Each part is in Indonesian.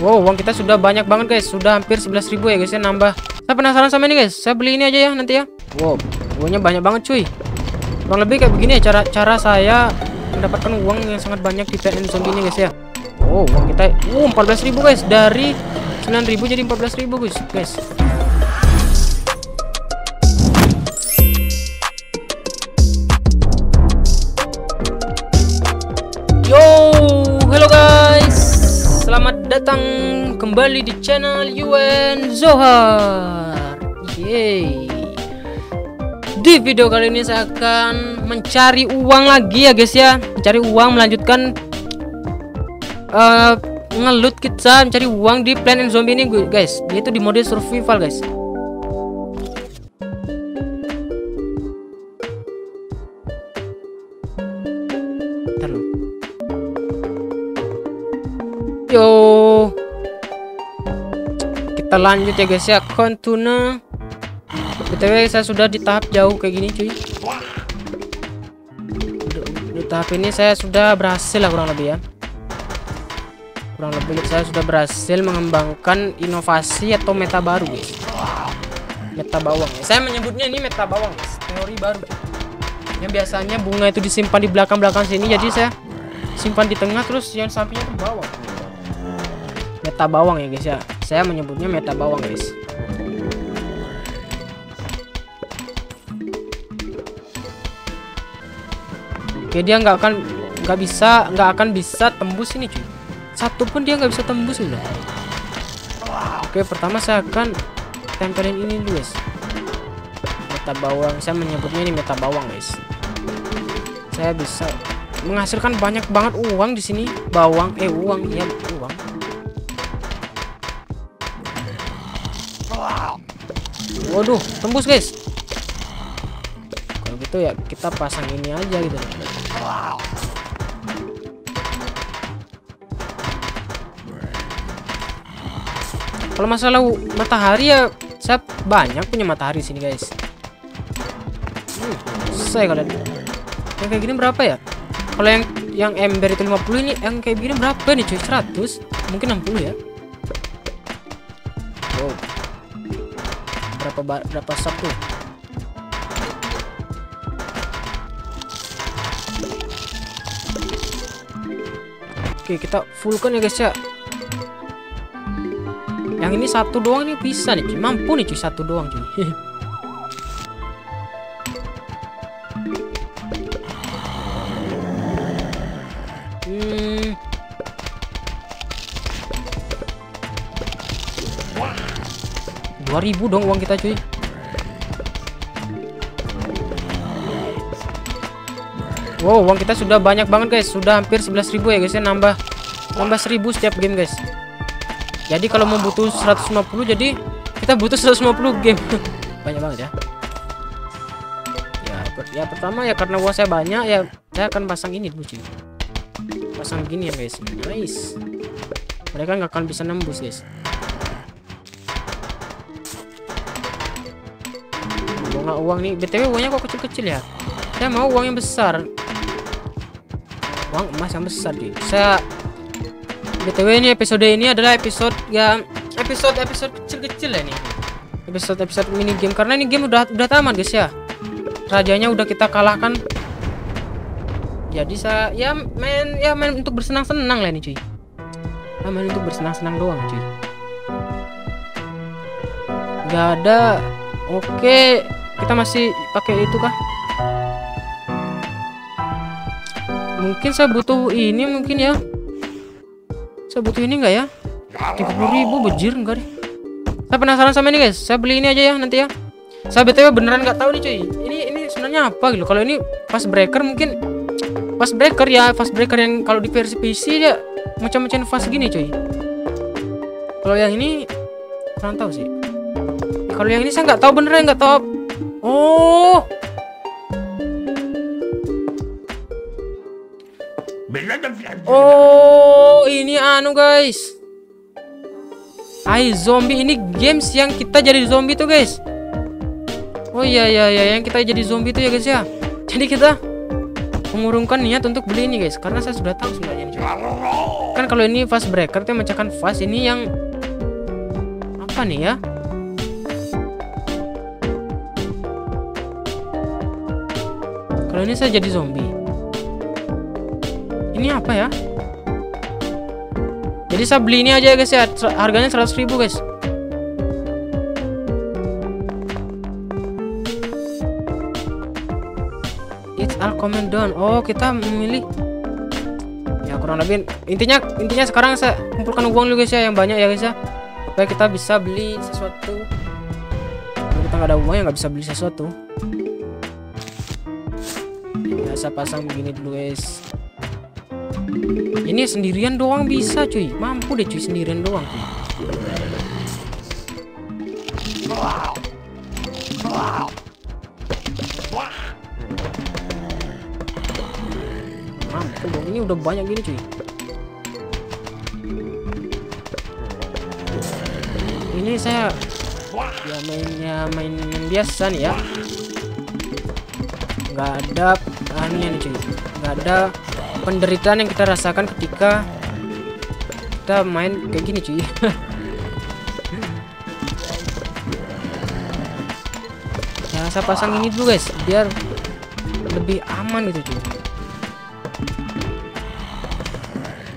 Wow, uang kita sudah banyak banget guys. Sudah hampir 11.000 ya guys ya nambah. Saya penasaran sama ini guys. Saya beli ini aja ya nanti ya. Wow, uangnya banyak banget cuy. Kurang lebih kayak begini ya cara cara saya mendapatkan uang yang sangat banyak di PN zombie ini guys ya. Oh, uang kita uh 14.000 guys dari 9.000 jadi 14.000 guys. Guys. Selamat datang kembali di channel UN Zohar. Yeay. Di video kali ini saya akan mencari uang lagi ya guys ya. Mencari uang melanjutkan uh, ngelut kita mencari uang di Plan and Zombie ini guys. Yaitu di mode survival guys. Kita lanjut ya guys ya. Kontuna. BTW saya sudah di tahap jauh kayak gini cuy. Di, tahap ini saya sudah berhasil lah kurang lebih ya. Kurang lebih saya sudah berhasil mengembangkan inovasi atau meta baru guys. Meta bawang. Saya menyebutnya ini meta bawang guys. Teori baru. Yang biasanya bunga itu disimpan di belakang-belakang sini jadi saya simpan di tengah terus yang sampingnya itu bawang meta bawang ya guys ya saya menyebutnya meta bawang guys. Oke dia nggak akan nggak bisa nggak akan bisa tembus ini cuy. Satu pun dia nggak bisa tembus udah. Oke pertama saya akan tempelin ini dulu guys. Meta bawang saya menyebutnya ini meta bawang guys. Saya bisa menghasilkan banyak banget uang di sini. Bawang eh uang ya Waduh, tembus guys. Kalau gitu ya kita pasang ini aja gitu. Kalau masalah matahari ya saya banyak punya matahari sini guys. Selesai kalian. Yang kayak gini berapa ya? Kalau yang yang ember itu 50 ini yang kayak gini berapa nih cuy? 100? Mungkin 60 ya. Berapa berapa sub tuh? Oke kita fullkan ya guys ya? Yang ini satu doang nih bisa nih cuy. mampu nih cuy satu doang cuy 2000 dong uang kita cuy. Wow uang kita sudah banyak banget guys. Sudah hampir 11.000 ya guys ya. Nambah nambah 1000 setiap game guys. Jadi kalau mau butuh 150 Jadi kita butuh 150 game. Banyak banget ya. Ya, ya pertama ya karena uang saya banyak Ya saya akan pasang ini dulu cuy. Pasang gini ya guys. Nice. Mereka nggak akan bisa nembus guys bunga uang nih btw uangnya kok kecil-kecil ya? Saya mau uang yang besar. Uang emas yang besar cuy saya btw ini episode ini adalah episode yang episode episode kecil-kecil ya nih episode episode mini game. Karena ini game udah udah tamat guys ya. Rajanya udah kita kalahkan. Jadi saya ya main ya main untuk bersenang-senang lah ini cuy. Ya, main untuk bersenang-senang doang cuy. Nggak ada. Oke kita masih pakai itu kah? Mungkin saya butuh ini mungkin ya. Saya butuh ini enggak ya? 30.000 bejir enggak deh. Saya penasaran sama ini guys. Saya beli ini aja ya nanti ya. Saya btw beneran nggak tahu nih cuy. Ini ini sebenarnya apa gitu? Kalau ini fast breaker mungkin fast breaker ya fast breaker yang kalau di versi PC dia macam-macam fast gini cuy. Kalau yang ini kurang tahu sih. Kalau yang ini saya nggak tahu beneran nggak tahu Oh. Oh, ini anu guys. Ai zombie ini games yang kita jadi zombie tuh guys. Oh iya iya iya yang kita jadi zombie tuh ya guys ya. Jadi kita mengurungkan niat untuk beli ini guys karena saya sudah tahu sebenarnya kan kalau ini fast breaker itu memecahkan fast ini yang apa nih ya kalau ini saya jadi zombie. Ini apa ya? Jadi saya beli ini aja ya guys ya. Harganya 100 ribu guys. It's all comment down. Oh, kita memilih. Ya kurang lebih. Intinya intinya sekarang saya kumpulkan uang dulu guys ya yang banyak ya guys ya. Supaya kita bisa beli sesuatu. Kalau kita nggak ada uang ya nggak bisa beli sesuatu saya pasang begini dulu guys. Ini sendirian doang bisa cuy. Mampu deh cuy sendirian doang cuy. mampu dong. Ini udah banyak gini cuy. Ini saya ya mainnya main, main biasa nih ya. Nggak ada anunya nih cuy. Nggak ada penderitaan yang kita rasakan ketika kita main kayak gini cuy. Ya saya pasang ini dulu guys biar lebih aman gitu cuy.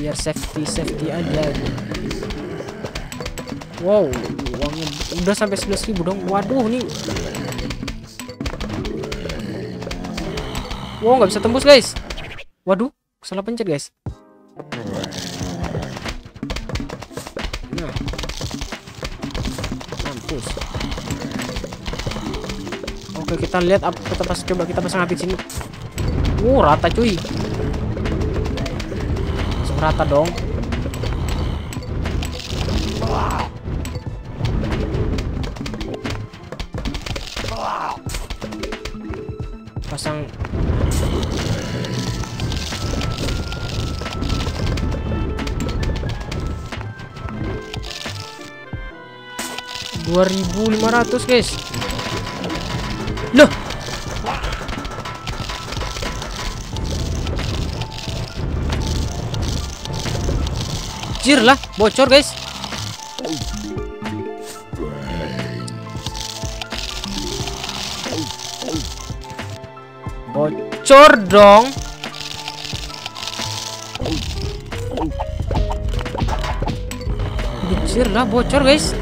Biar safety safety aja. Wow uangnya udah sampai 11.000 dong. Waduh nih wow nggak bisa tembus guys. Waduh salah pencet guys. Mampus oke kita lihat apa kita pas coba kita pasang api sini. Wow rata cuy. Rata dong 2500 guys loh Jir lah, bocor guys. Bocor dong. Jir lah, bocor guys.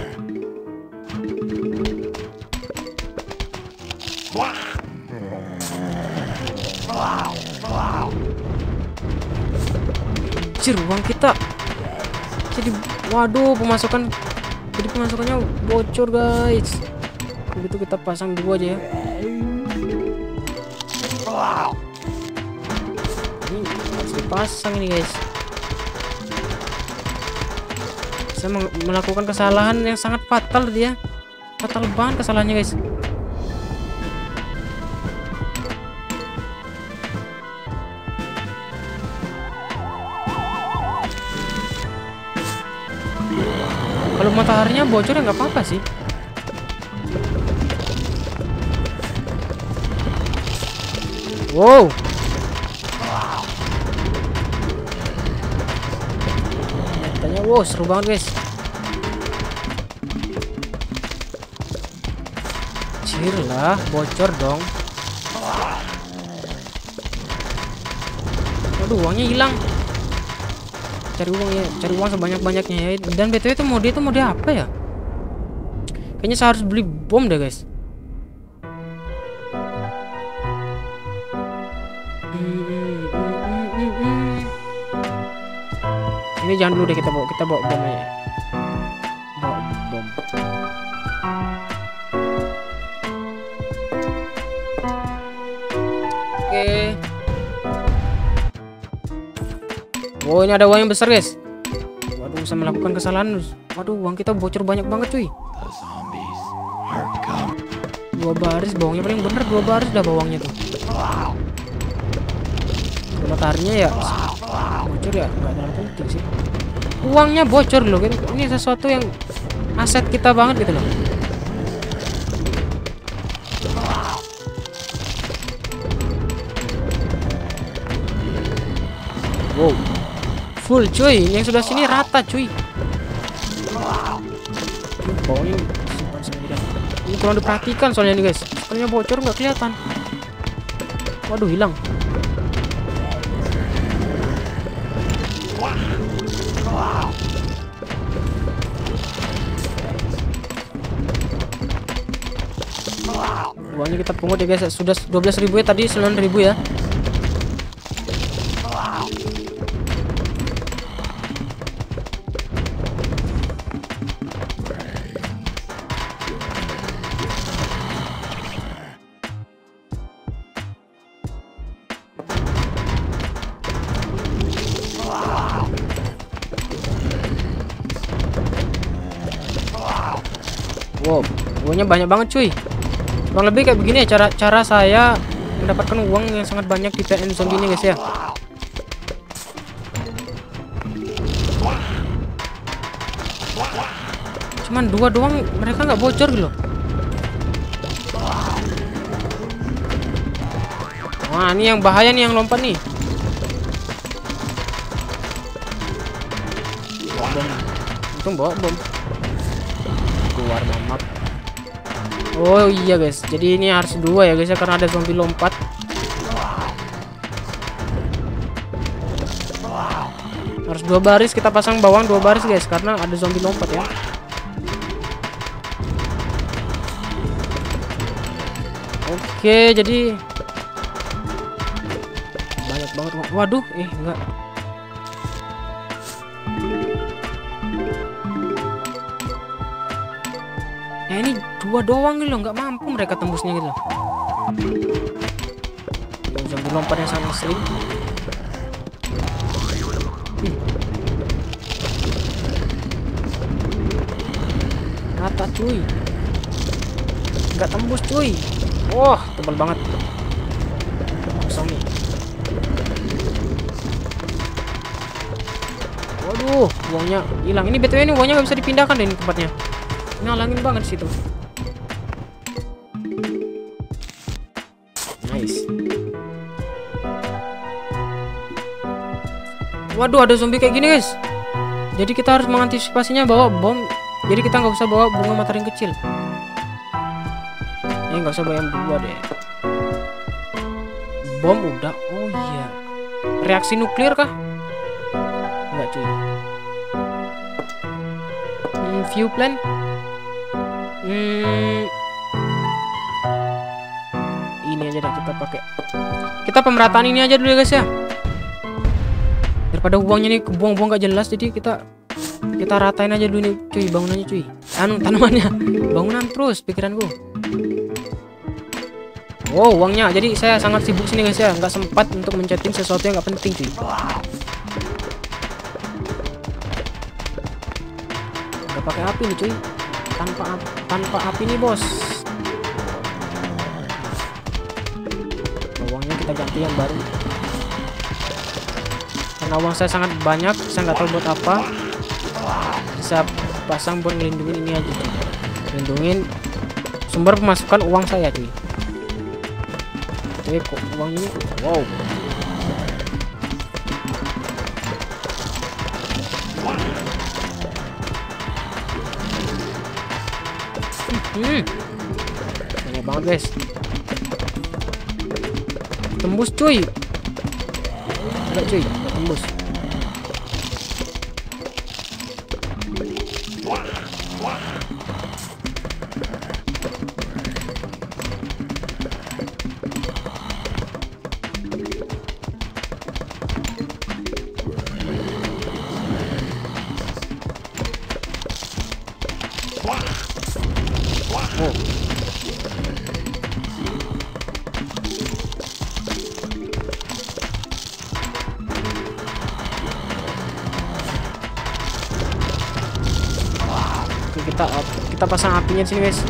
Anjir uang kita jadi waduh pemasukan jadi pemasukannya bocor guys. Begitu kita pasang dua aja ya. Ini harus dipasang ini guys. Saya melakukan kesalahan yang sangat fatal dia. Fatal banget kesalahannya guys Kalau mataharinya bocor ya nggak apa-apa sih. Wow. Katanya wow seru banget guys. Cir lah, bocor dong. Aduh, uangnya hilang cari uang ya cari uang sebanyak banyaknya ya. Dan btw itu mode itu mode apa ya? Kayaknya saya harus beli bom deh guys. Hmm, hmm, hmm, ini jangan dulu deh kita bawa kita bawa bom Oh ini ada uang yang besar guys. Waduh bisa melakukan kesalahan Waduh uang kita bocor banyak banget cuy. Dua baris bawangnya paling bener Dua baris dah bawangnya tuh. Kalau mataharinya ya Bocor ya Gak terlalu penting sih. Uangnya bocor loh Ini sesuatu yang Aset kita banget gitu loh. Wow full cuy. Yang sebelah sini rata cuy. Sendiri dah. ini kurang diperhatikan soalnya nih guys. Soalnya bocor nggak kelihatan. Waduh hilang. Uangnya kita pungut ya guys. Sudah 12.000 ya tadi 9.000 ya uangnya banyak banget cuy. Kurang lebih kayak begini ya cara cara saya mendapatkan uang yang sangat banyak di PN zombie ini guys ya. Cuman dua doang mereka nggak bocor gitu. Wah, ini yang bahaya nih yang lompat nih. Bom. Untung bawa bom. Keluar mamat. Oh iya guys, jadi ini harus dua ya guys ya karena ada zombie lompat. Harus dua baris kita pasang bawang dua baris guys karena ada zombie lompat ya. Oke, jadi banyak banget. Waduh, eh enggak. Ya ini dua doang gitu loh, nggak mampu mereka tembusnya gitu loh. Zombie lompat yang sangat sering. Rata cuy. Nggak tembus cuy. Wah, tebal banget. Kosong nih. Waduh, uangnya hilang. Ini BTW ini uangnya nggak bisa dipindahkan deh ini tempatnya. Ngalangin banget situ. Waduh, ada zombie kayak gini, guys. Jadi kita harus mengantisipasinya bawa bom. Jadi kita nggak usah bawa bunga matahari kecil. Ini nggak usah bawa yang dua deh. Bom udah. Oh iya. Reaksi nuklir kah? Enggak cuy. Hmm, view plan. Hmm, ini aja dah kita pakai. Kita pemerataan ini aja dulu ya guys ya. Daripada uangnya nih kebuang-buang gak jelas, jadi kita kita ratain aja dulu nih cuy. Bangunannya cuy. Anu tanamannya, bangunan terus pikiranku. Oh uangnya, jadi saya sangat sibuk sini guys ya, nggak sempat untuk mencetin sesuatu yang nggak penting cuy. Udah pakai api nih cuy. Tanpa tanpa api nih bos. Uangnya kita ganti yang baru karena uang saya sangat banyak saya nggak tahu buat apa bisa pasang buat ngelindungin ini aja cuy. ngelindungin sumber pemasukan uang saya cuy Oke, kok uang ini wow Hmm. Banyak banget guys. Tembus cuy. Ada cuy, nggak tembus. Oh. Kita kita pasang apinya sini guys.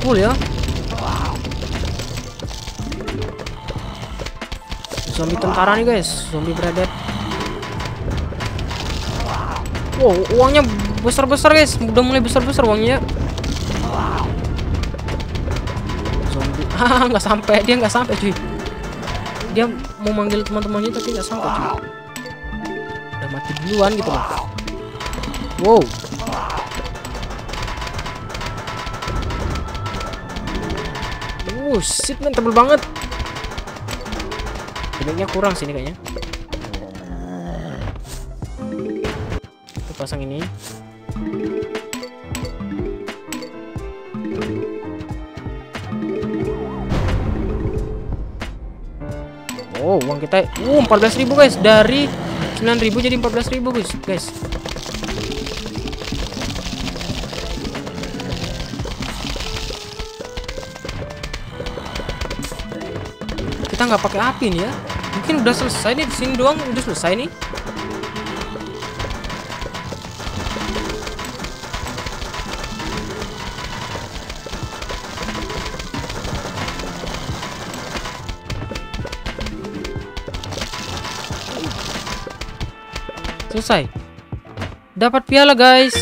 Cool ya. Zombie tentara nih guys, zombie predator. Wow, uangnya besar-besar guys, udah mulai besar-besar uangnya. Nggak sampai, dia nggak sampai cuy. Dia mau manggil teman-temannya tapi nggak sampai cuy. Udah mati duluan gitu loh. Wow. Uh, shit man, tebel banget. Damage-nya kurang sini kayaknya. Kita pasang ini. Oh, uang kita uh 14.000 guys dari 9.000 jadi 14.000 guys, guys. Kita nggak pakai api nih ya. Mungkin udah selesai nih di sini doang udah selesai nih. Selesai. Dapat piala, guys.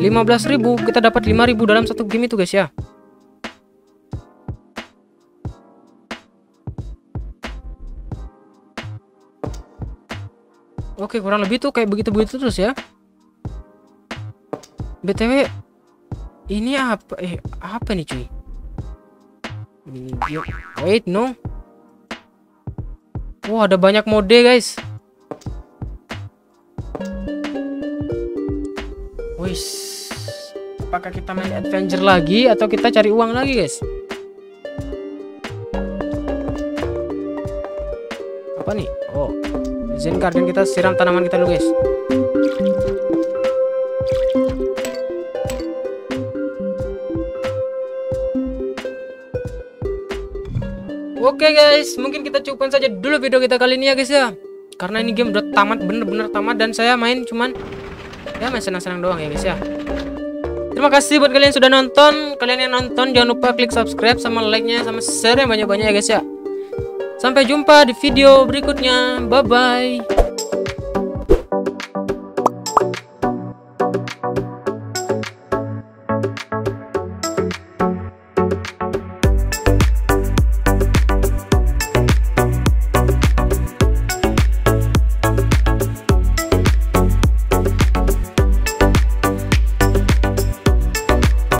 15.000, kita dapat 5.000 dalam satu game itu, guys ya. Oke, kurang lebih tuh kayak begitu-begitu terus ya. BTW ini apa eh apa nih, cuy? Wait, no. Wah, ada banyak mode, guys. Wis. Apakah kita main adventure lagi atau kita cari uang lagi, guys? Apa nih? Oh. Zen Garden kita siram tanaman kita dulu, guys. Oke guys, mungkin kita cukupkan saja dulu video kita kali ini ya guys ya. Karena ini game udah tamat bener-bener tamat dan saya main cuman ya main senang-senang doang ya guys ya. Terima kasih buat kalian yang sudah nonton. Kalian yang nonton jangan lupa klik subscribe sama like nya sama share yang banyak-banyak ya guys ya. Sampai jumpa di video berikutnya. Bye bye